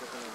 거